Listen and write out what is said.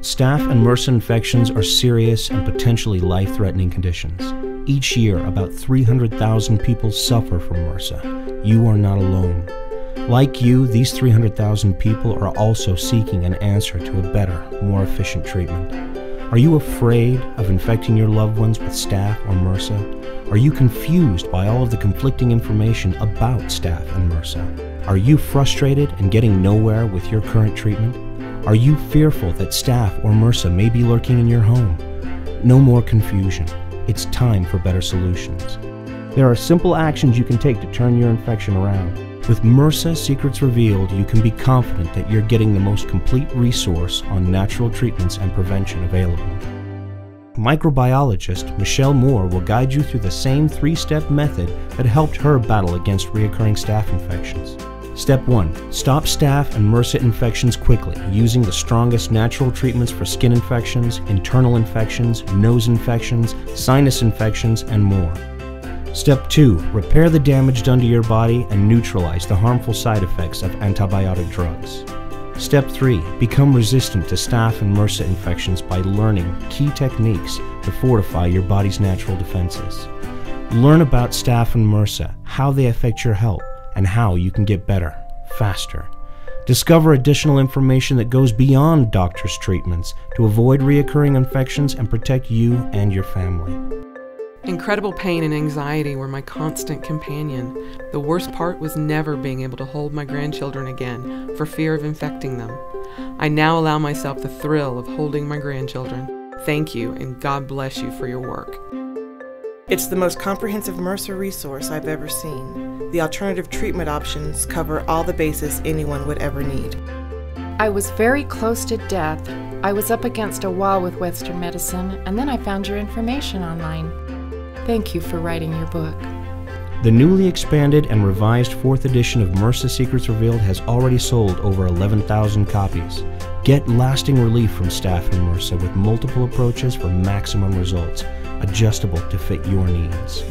Staph and MRSA infections are serious and potentially life threatening conditions. Each year, about 300,000 people suffer from MRSA. You are not alone. Like you, these 300,000 people are also seeking an answer to a better, more efficient treatment. Are you afraid of infecting your loved ones with staph or MRSA? Are you confused by all of the conflicting information about staph and MRSA? Are you frustrated and getting nowhere with your current treatment? Are you fearful that staph or MRSA may be lurking in your home? No more confusion. It's time for better solutions. There are simple actions you can take to turn your infection around. With MRSA Secrets Revealed, you can be confident that you're getting the most complete resource on natural treatments and prevention available. Microbiologist Michelle Moore will guide you through the same three step method that helped her battle against recurring staph infections. Step 1 Stop staph and MRSA infections quickly using the strongest natural treatments for skin infections, internal infections, nose infections, sinus infections, and more. Step 2 Repair the damage done to your body and neutralize the harmful side effects of antibiotic drugs. Step 3 Become resistant to staph and MRSA infections by learning key techniques to fortify your body's natural defenses. Learn about staph and MRSA, how they affect your health, and how you can get better, faster. Discover additional information that goes beyond doctors' treatments to avoid reoccurring infections and protect you and your family. Incredible pain and anxiety were my constant companion. The worst part was never being able to hold my grandchildren again for fear of infecting them. I now allow myself the thrill of holding my grandchildren. Thank you, and God bless you for your work. It's the most comprehensive MRSA resource I've ever seen. The alternative treatment options cover all the bases anyone would ever need. I was very close to death. I was up against a wall with Western medicine, and then I found your information online. Thank you for writing your book. The newly expanded and revised fourth edition of MRSA Secrets Revealed has already sold over 11,000 copies. Get lasting relief from staph and MRSA with multiple approaches for maximum results, adjustable to fit your needs.